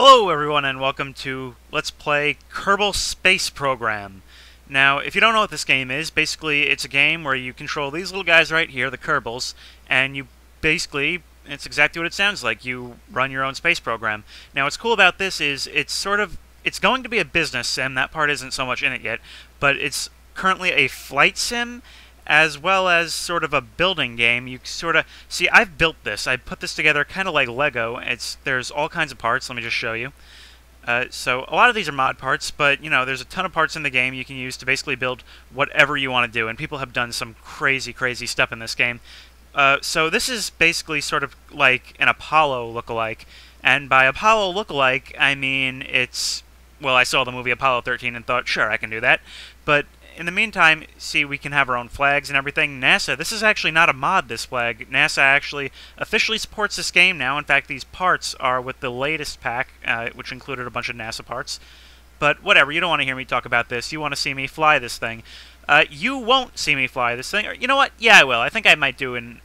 Hello everyone and welcome to Let's Play Kerbal Space Program. Now, if you don't know what this game is, basically it's a game where you control these little guys right here, the Kerbals, and you basically, it's exactly what it sounds like, you run your own space program. Now what's cool about this is it's sort of, it's going to be a business sim, that part isn't so much in it yet, but it's currently a flight sim, as well as sort of a building game. You sort of see I've built this. I put this together kind of like Lego. It's there's all kinds of parts. Let me just show you. Uh, so a lot of these are mod parts, but you know there's a ton of parts in the game you can use to basically build whatever you want to do, and people have done some crazy, crazy stuff in this game. Uh, so this is basically sort of like an Apollo look-alike, and by Apollo look-alike I mean it's well I saw the movie Apollo 13 and thought sure I can do that, but in the meantime, see, we can have our own flags and everything. NASA, this is actually not a mod, this flag. NASA actually officially supports this game now. In fact, these parts are with the latest pack, uh, which included a bunch of NASA parts. But whatever, you don't want to hear me talk about this. You want to see me fly this thing. Uh, you won't see me fly this thing. You know what? Yeah, I will. I think I might do an...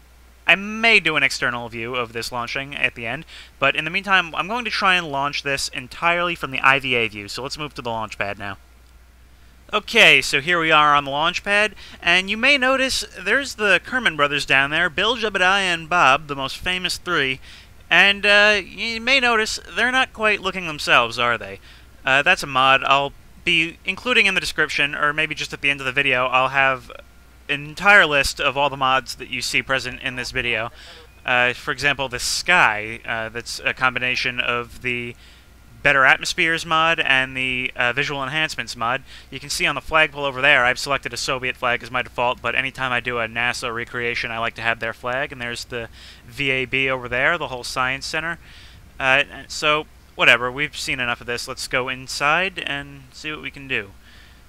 I may do an external view of this launching at the end, but in the meantime, I'm going to try and launch this entirely from the IVA view. So let's move to the launch pad now. Okay, so here we are on the launch pad, and you may notice there's the Kerman brothers down there, Bill, Jebediah, and Bob, the most famous three, and uh, you may notice they're not quite looking themselves, are they? Uh, that's a mod I'll be including in the description, or maybe just at the end of the video, I'll have an entire list of all the mods that you see present in this video. Uh, for example, the Sky, uh, that's a combination of the Better Atmospheres mod and the uh, Visual Enhancements mod. You can see on the flagpole over there, I've selected a Soviet flag as my default, but anytime I do a NASA recreation, I like to have their flag. And there's the VAB over there, the whole Science Center. Uh, so, whatever, we've seen enough of this. Let's go inside and see what we can do.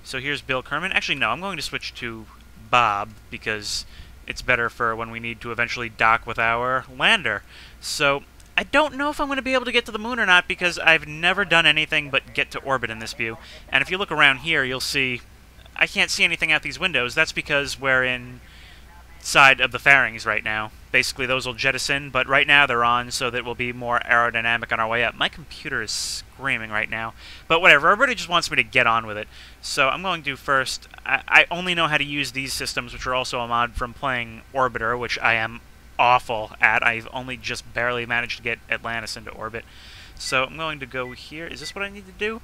So here's Bill Kerman. Actually, no, I'm going to switch to Bob because it's better for when we need to eventually dock with our lander. So I don't know if I'm going to be able to get to the moon or not because I've never done anything but get to orbit in this view. And if you look around here, you'll see I can't see anything out these windows. That's because we're inside of the fairings right now. Basically, those will jettison, but right now they're on so that we'll be more aerodynamic on our way up. My computer is screaming right now. But whatever, everybody just wants me to get on with it. So I'm going to first... I, I only know how to use these systems, which are also a mod from playing Orbiter, which I am awful at. I've only just barely managed to get Atlantis into orbit. So I'm going to go here. Is this what I need to do?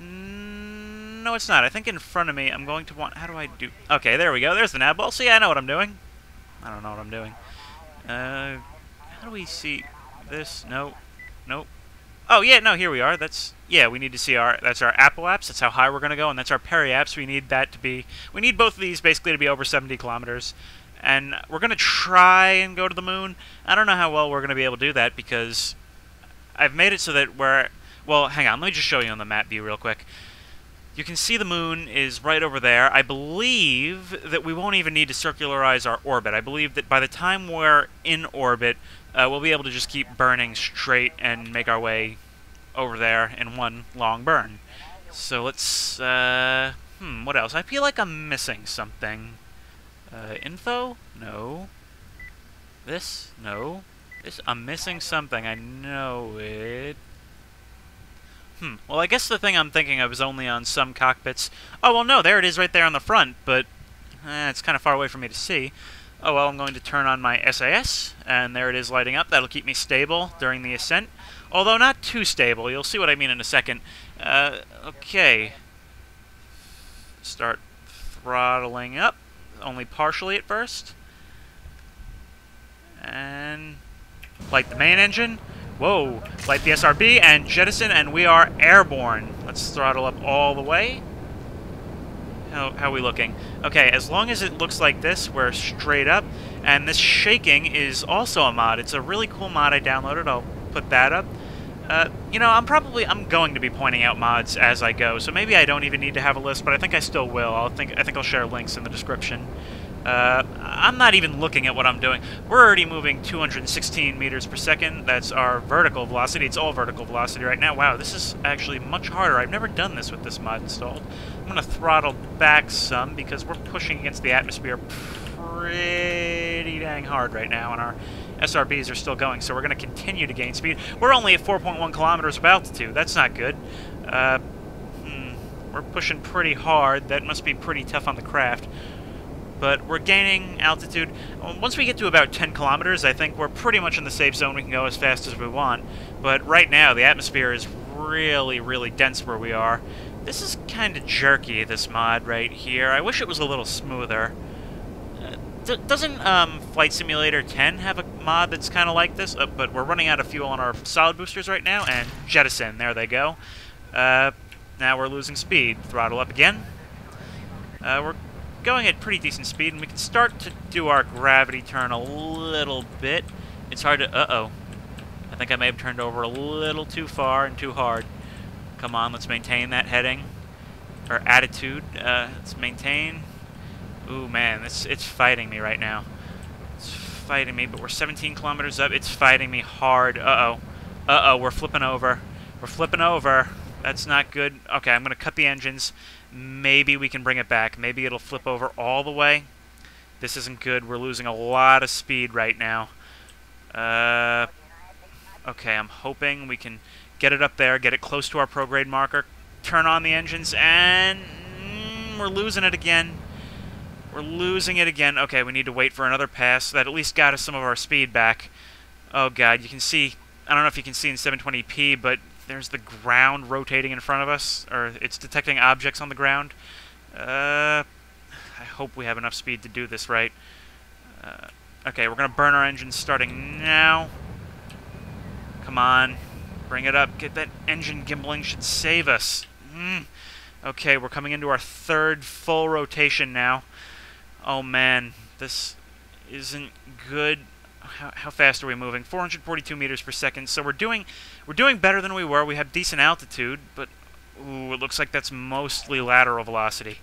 Mm, no, it's not. I think in front of me, I'm going to want... How do I do... Okay, there we go. There's the nav ball. See, I know what I'm doing. I don't know what I'm doing. Uh, how do we see this? No. Nope. Oh, yeah, no, here we are. That's... Yeah, we need to see our... That's our apoapse. That's how high we're going to go. And that's our periapse. We need that to be... We need both of these basically to be over 70 kilometers and we're going to try and go to the moon. I don't know how well we're going to be able to do that because I've made it so that we're... Well, hang on, let me just show you on the map view real quick. You can see the moon is right over there. I believe that we won't even need to circularize our orbit. I believe that by the time we're in orbit, uh, we'll be able to just keep burning straight and make our way over there in one long burn. So let's, uh, hmm, what else? I feel like I'm missing something. Uh, info? No. This? No. This? I'm missing something. I know it. Hmm. Well, I guess the thing I'm thinking of is only on some cockpits. Oh, well, no, there it is right there on the front, but eh, it's kind of far away for me to see. Oh, well, I'm going to turn on my SAS, and there it is lighting up. That'll keep me stable during the ascent, although not too stable. You'll see what I mean in a second. Uh, okay. Start throttling up only partially at first. And light the main engine. Whoa. Light the SRB and jettison, and we are airborne. Let's throttle up all the way. How, how are we looking? Okay, as long as it looks like this, we're straight up. And this shaking is also a mod. It's a really cool mod I downloaded. I'll put that up. Uh, you know, I'm probably I'm going to be pointing out mods as I go, so maybe I don't even need to have a list, but I think I still will. I'll think I think I'll share links in the description. Uh, I'm not even looking at what I'm doing. We're already moving 216 meters per second. That's our vertical velocity. It's all vertical velocity right now. Wow, this is actually much harder. I've never done this with this mod installed. I'm going to throttle back some because we're pushing against the atmosphere pretty dang hard right now, and our SRBs are still going, so we're going to continue to gain speed. We're only at 4.1 kilometers of altitude. That's not good. Uh, hmm, we're pushing pretty hard. That must be pretty tough on the craft. But we're gaining altitude. Once we get to about 10 kilometers, I think we're pretty much in the safe zone. We can go as fast as we want. But right now, the atmosphere is really, really dense where we are. This is kind of jerky, this mod right here. I wish it was a little smoother. Doesn't um, Flight Simulator 10 have a mod that's kind of like this? Uh, but we're running out of fuel on our solid boosters right now, and jettison. There they go. Uh, now we're losing speed. Throttle up again. Uh, we're going at pretty decent speed, and we can start to do our gravity turn a little bit. It's hard to... Uh-oh. I think I may have turned over a little too far and too hard. Come on, let's maintain that heading. Or attitude. Uh, let's maintain. Ooh, man, it's, it's fighting me right now. It's fighting me, but we're 17 kilometers up. It's fighting me hard. Uh-oh. Uh-oh, we're flipping over. We're flipping over. That's not good. Okay, I'm going to cut the engines. Maybe we can bring it back. Maybe it'll flip over all the way. This isn't good. We're losing a lot of speed right now. Uh, okay, I'm hoping we can get it up there, get it close to our prograde marker, turn on the engines, and mm, we're losing it again. We're losing it again. Okay, we need to wait for another pass. That at least got us some of our speed back. Oh god, you can see, I don't know if you can see in 720p, but there's the ground rotating in front of us, or it's detecting objects on the ground. Uh, I hope we have enough speed to do this right. Uh, okay, we're going to burn our engines starting now. Come on. Bring it up. Get that engine gimbaling should save us. Mm. Okay, we're coming into our third full rotation now. Oh man, this isn't good how, how fast are we moving? 442 meters per second. So we're doing we're doing better than we were. We have decent altitude, but ooh, it looks like that's mostly lateral velocity.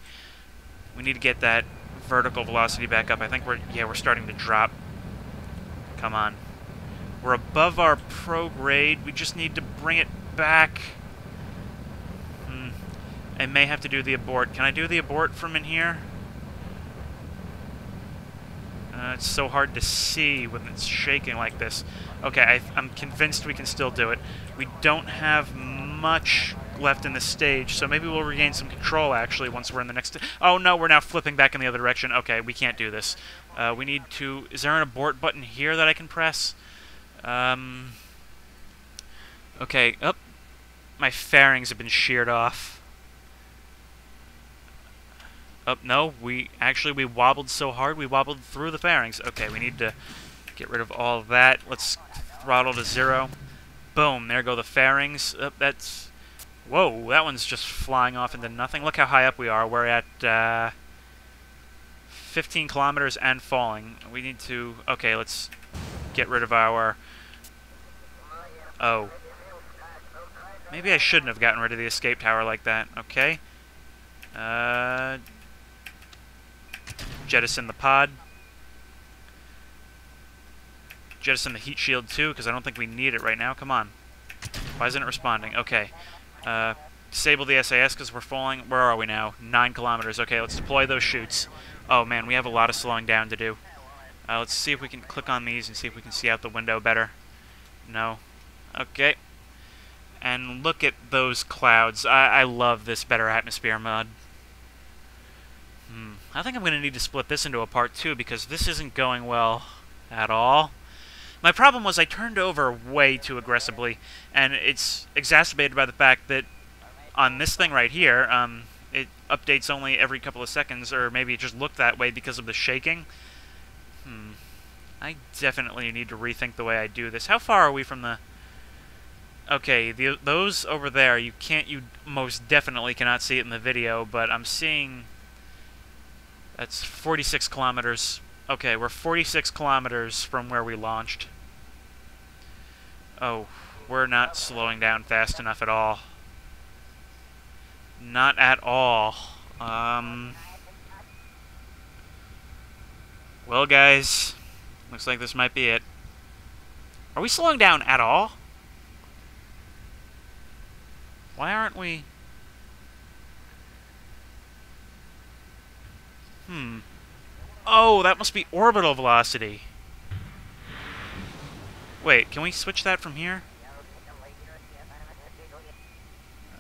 We need to get that vertical velocity back up. I think we're yeah we're starting to drop. Come on. We're above our prograde. We just need to bring it back. Hmm. I may have to do the abort. Can I do the abort from in here? Uh, it's so hard to see when it's shaking like this. Okay, I, I'm convinced we can still do it. We don't have much left in this stage, so maybe we'll regain some control, actually, once we're in the next... Oh, no, we're now flipping back in the other direction. Okay, we can't do this. Uh, we need to... Is there an abort button here that I can press? Um... Okay, up. Oh, my fairings have been sheared off. Oh, no, we actually we wobbled so hard we wobbled through the fairings. Okay, we need to get rid of all of that. Let's throttle to zero. Boom, there go the fairings. Oh, that's... Whoa, that one's just flying off into nothing. Look how high up we are. We're at uh, 15 kilometers and falling. We need to... Okay, let's get rid of our... Oh. Maybe I shouldn't have gotten rid of the escape tower like that. Okay. Uh, jettison the pod. Jettison the heat shield too, because I don't think we need it right now. Come on. Why isn't it responding? Okay. Uh, disable the SAS because we're falling. Where are we now? Nine kilometers. Okay, let's deploy those chutes. Oh man, we have a lot of slowing down to do. Uh, let's see if we can click on these and see if we can see out the window better. No. Okay. And look at those clouds. I, I love this better atmosphere mod. I think I'm going to need to split this into a part two because this isn't going well at all. My problem was I turned over way too aggressively, and it's exacerbated by the fact that on this thing right here, um, it updates only every couple of seconds, or maybe it just looked that way because of the shaking. Hmm. I definitely need to rethink the way I do this. How far are we from the... Okay, the, those over there, you can't, you most definitely cannot see it in the video, but I'm seeing that's 46 kilometers. Okay, we're 46 kilometers from where we launched. Oh, we're not slowing down fast enough at all. Not at all. Um... Well, guys, looks like this might be it. Are we slowing down at all? Why aren't we... Hmm. Oh, that must be orbital velocity. Wait, can we switch that from here?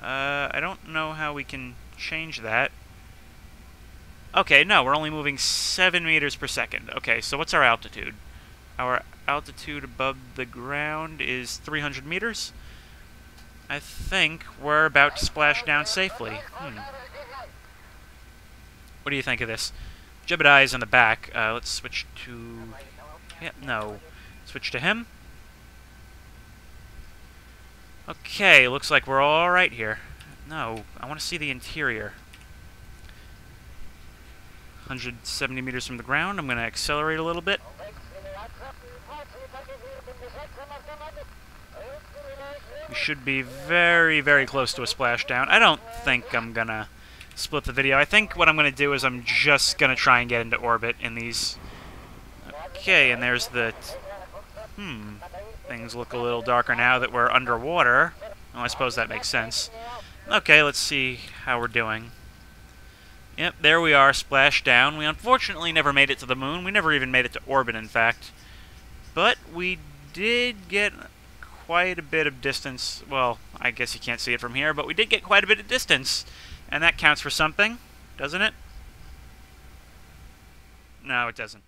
Uh, I don't know how we can change that. Okay, no, we're only moving 7 meters per second. Okay, so what's our altitude? Our altitude above the ground is 300 meters. I think we're about to splash down safely. Hmm. What do you think of this? Jebediah is in the back. Uh, let's switch to... Yeah, no. Switch to him. Okay, looks like we're all right here. No, I want to see the interior. 170 meters from the ground. I'm going to accelerate a little bit. We should be very, very close to a splashdown. I don't think I'm going to split the video. I think what I'm going to do is I'm just going to try and get into orbit in these. Okay, and there's the... Hmm. Things look a little darker now that we're underwater. Well, I suppose that makes sense. Okay, let's see how we're doing. Yep, there we are, splashed down. We unfortunately never made it to the moon. We never even made it to orbit, in fact. But we did get quite a bit of distance. Well, I guess you can't see it from here, but we did get quite a bit of distance. And that counts for something, doesn't it? No, it doesn't.